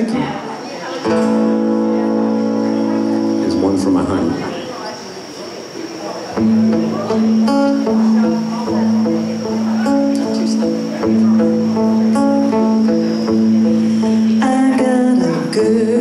is one for my honey. I got a girl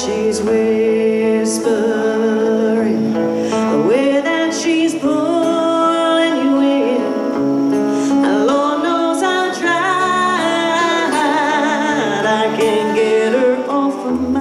she's whispering, the way that she's pulling you in. And Lord knows I tried, I can't get her off of my.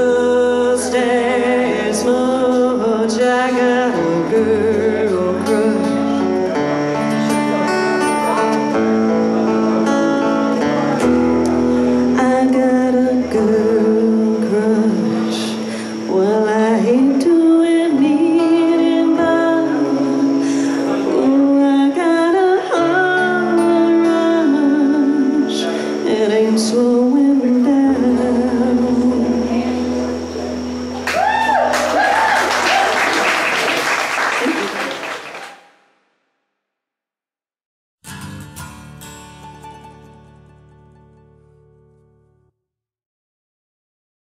Oh.